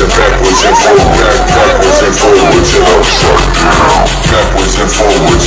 and backwards and forwards, back, backwards and forwards, and upside down. Backwards and forwards.